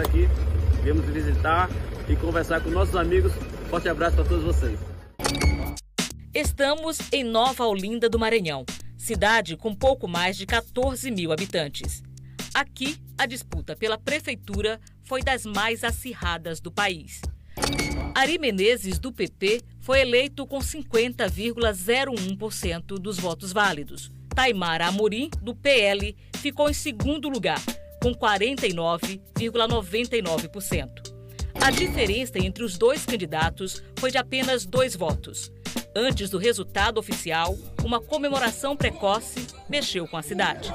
aqui, viemos visitar e conversar com nossos amigos. Forte abraço para todos vocês. Estamos em Nova Olinda do Maranhão, cidade com pouco mais de 14 mil habitantes. Aqui, a disputa pela prefeitura foi das mais acirradas do país. Ari Menezes, do PP, foi eleito com 50,01% dos votos válidos. Taimara Amorim, do PL, ficou em segundo lugar, com 49,99%. A diferença entre os dois candidatos foi de apenas dois votos. Antes do resultado oficial, uma comemoração precoce mexeu com a cidade.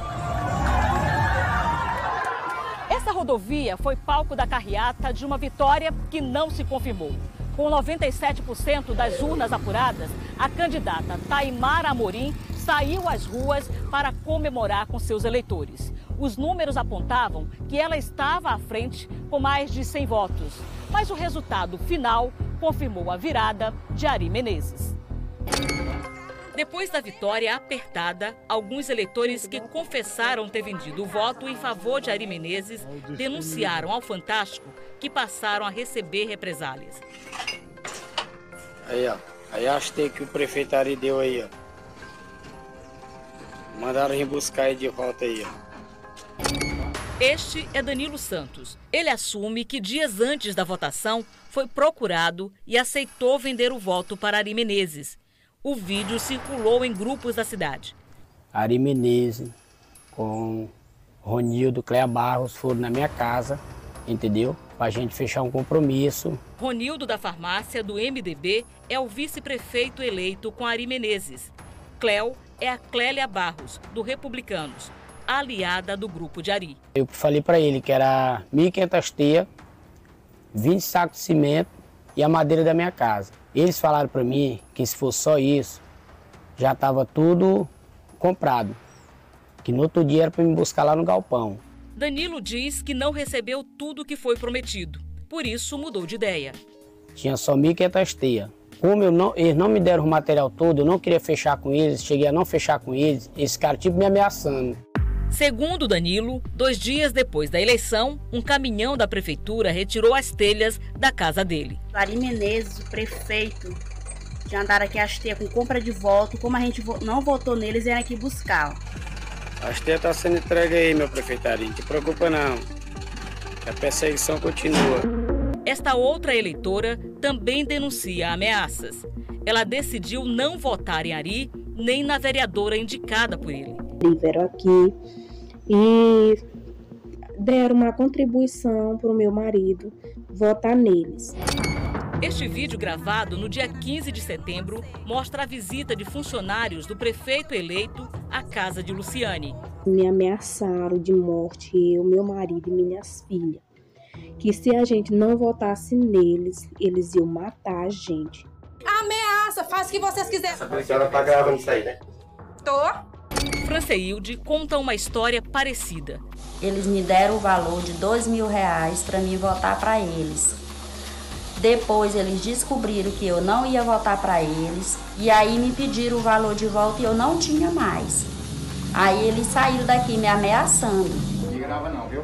Essa rodovia foi palco da carreata de uma vitória que não se confirmou. Com 97% das urnas apuradas, a candidata Taimara Amorim saiu às ruas para comemorar com seus eleitores. Os números apontavam que ela estava à frente com mais de 100 votos, mas o resultado final confirmou a virada de Ari Menezes. Depois da vitória apertada, alguns eleitores que confessaram ter vendido o voto em favor de Ari Menezes denunciaram ao Fantástico que passaram a receber represálias. Aí, ó. Aí achei que o prefeito Ari deu aí, ó. Mandaram vir buscar ele de volta aí, ó. Este é Danilo Santos. Ele assume que dias antes da votação foi procurado e aceitou vender o voto para Ari Menezes. O vídeo circulou em grupos da cidade. Ari Menezes com Ronildo Cléa Barros foram na minha casa, entendeu? Para a gente fechar um compromisso. Ronildo da farmácia do MDB é o vice-prefeito eleito com Ari Menezes. Cléo é a Clélia Barros, do Republicanos aliada do grupo de Ari. Eu falei para ele que era 1.500 teias, 20 sacos de cimento e a madeira da minha casa. Eles falaram para mim que se fosse só isso, já estava tudo comprado. Que no outro dia era para me buscar lá no galpão. Danilo diz que não recebeu tudo o que foi prometido. Por isso mudou de ideia. Tinha só 1.500 teias. Como não, eles não me deram o material todo, eu não queria fechar com eles, cheguei a não fechar com eles, esse cara tipo me ameaçando. Segundo Danilo, dois dias depois da eleição, um caminhão da prefeitura retirou as telhas da casa dele. Ari Menezes, o prefeito, de andar aqui as teias com compra de voto, como a gente não votou neles, vem aqui buscar. As teias estão tá sendo entregue aí, meu prefeito Ari, não te preocupa não, a perseguição continua. Esta outra eleitora também denuncia ameaças. Ela decidiu não votar em Ari nem na vereadora indicada por ele. Vieram aqui e deram uma contribuição para o meu marido votar neles. Este vídeo gravado no dia 15 de setembro mostra a visita de funcionários do prefeito eleito à casa de Luciane. Me ameaçaram de morte, eu, meu marido e minhas filhas. Que se a gente não votasse neles, eles iam matar a gente. Ameaça, faz o que vocês quiserem. A senhora tá gravando isso aí, né? Tô. Franceilde conta uma história parecida. Eles me deram o valor de dois mil reais para mim votar para eles. Depois eles descobriram que eu não ia votar para eles e aí me pediram o valor de volta e eu não tinha mais. Aí eles saíram daqui me ameaçando. Não grava não, viu?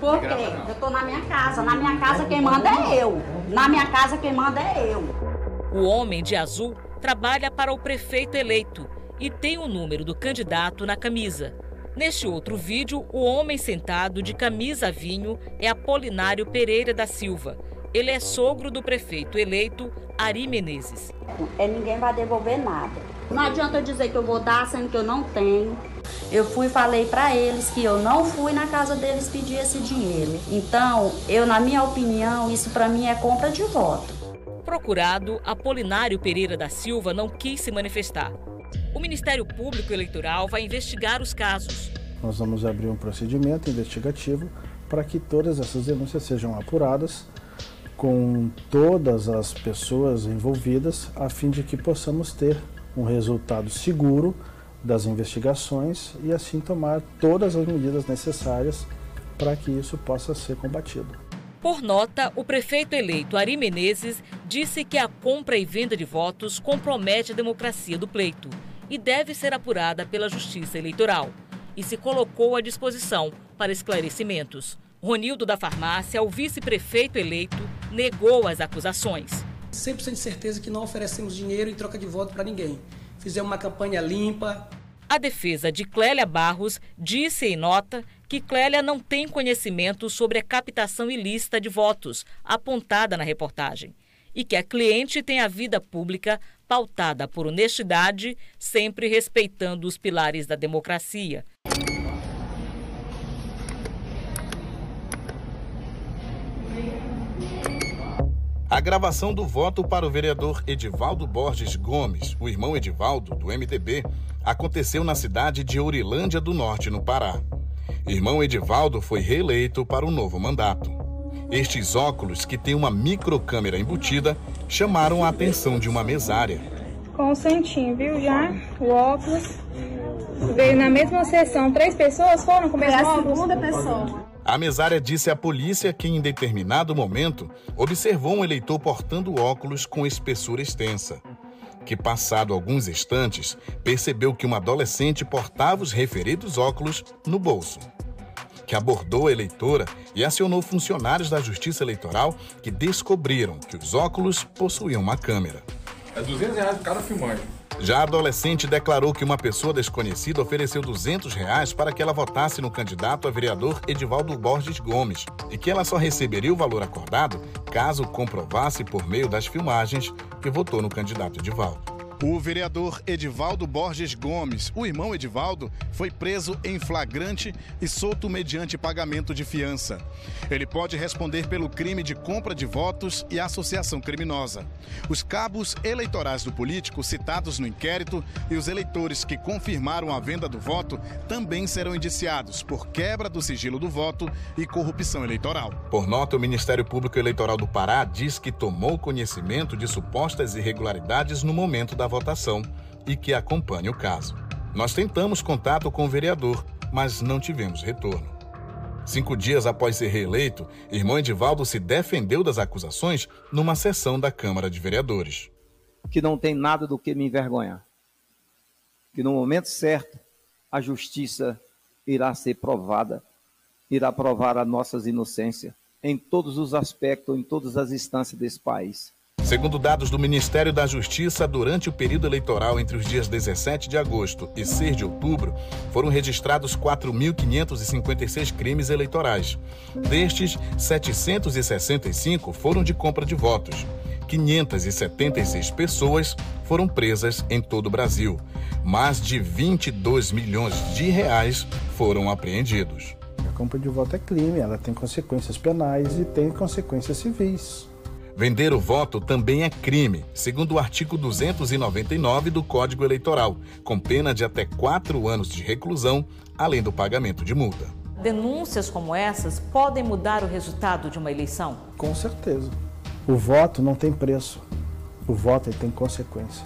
Por quê? Eu tô na minha casa. Na minha casa quem manda é eu. Na minha casa quem manda é eu. O homem de azul trabalha para o prefeito eleito e tem o número do candidato na camisa. Neste outro vídeo, o homem sentado de camisa vinho é Apolinário Pereira da Silva. Ele é sogro do prefeito eleito Ari Menezes. É ninguém vai devolver nada. Não adianta eu dizer que eu vou dar sendo que eu não tenho. Eu fui falei para eles que eu não fui na casa deles pedir esse dinheiro. Então, eu na minha opinião, isso para mim é compra de voto. Procurado, Apolinário Pereira da Silva não quis se manifestar. O Ministério Público Eleitoral vai investigar os casos. Nós vamos abrir um procedimento investigativo para que todas essas denúncias sejam apuradas com todas as pessoas envolvidas, a fim de que possamos ter um resultado seguro das investigações e assim tomar todas as medidas necessárias para que isso possa ser combatido. Por nota, o prefeito eleito Ari Menezes disse que a compra e venda de votos compromete a democracia do pleito e deve ser apurada pela Justiça Eleitoral, e se colocou à disposição para esclarecimentos. Ronildo da Farmácia, o vice-prefeito eleito, negou as acusações. 100% de certeza que não oferecemos dinheiro em troca de voto para ninguém. Fizemos uma campanha limpa. A defesa de Clélia Barros disse em nota que Clélia não tem conhecimento sobre a captação ilícita de votos, apontada na reportagem, e que a cliente tem a vida pública pautada por honestidade, sempre respeitando os pilares da democracia. A gravação do voto para o vereador Edivaldo Borges Gomes, o irmão Edivaldo, do MDB, aconteceu na cidade de Ourilândia do Norte, no Pará. Irmão Edivaldo foi reeleito para o um novo mandato. Estes óculos, que têm uma microcâmera embutida, chamaram a atenção de uma mesária. Consentinho, viu já? O óculos. Veio na mesma sessão. Três pessoas foram com o mesmo é a segunda pessoa. A mesária disse à polícia que, em determinado momento, observou um eleitor portando óculos com espessura extensa. Que, passado alguns instantes, percebeu que uma adolescente portava os referidos óculos no bolso. Que abordou a eleitora e acionou funcionários da Justiça Eleitoral que descobriram que os óculos possuíam uma câmera. É 200 reais cada filmagem. Já adolescente declarou que uma pessoa desconhecida ofereceu 200 reais para que ela votasse no candidato a vereador Edivaldo Borges Gomes e que ela só receberia o valor acordado caso comprovasse por meio das filmagens que votou no candidato Edivaldo. O vereador Edivaldo Borges Gomes, o irmão Edivaldo, foi preso em flagrante e solto mediante pagamento de fiança. Ele pode responder pelo crime de compra de votos e associação criminosa. Os cabos eleitorais do político citados no inquérito e os eleitores que confirmaram a venda do voto também serão indiciados por quebra do sigilo do voto e corrupção eleitoral. Por nota, o Ministério Público Eleitoral do Pará diz que tomou conhecimento de supostas irregularidades no momento da votação e que acompanhe o caso. Nós tentamos contato com o vereador, mas não tivemos retorno. Cinco dias após ser reeleito, irmão Edivaldo se defendeu das acusações numa sessão da Câmara de Vereadores. Que não tem nada do que me envergonhar. Que no momento certo a justiça irá ser provada, irá provar a nossas inocências em todos os aspectos, em todas as instâncias desse país. Segundo dados do Ministério da Justiça, durante o período eleitoral entre os dias 17 de agosto e 6 de outubro, foram registrados 4.556 crimes eleitorais. Destes, 765 foram de compra de votos. 576 pessoas foram presas em todo o Brasil. Mais de 22 milhões de reais foram apreendidos. A compra de voto é crime, ela tem consequências penais e tem consequências civis. Vender o voto também é crime, segundo o artigo 299 do Código Eleitoral, com pena de até quatro anos de reclusão, além do pagamento de multa. Denúncias como essas podem mudar o resultado de uma eleição? Com certeza. O voto não tem preço. O voto tem consequência.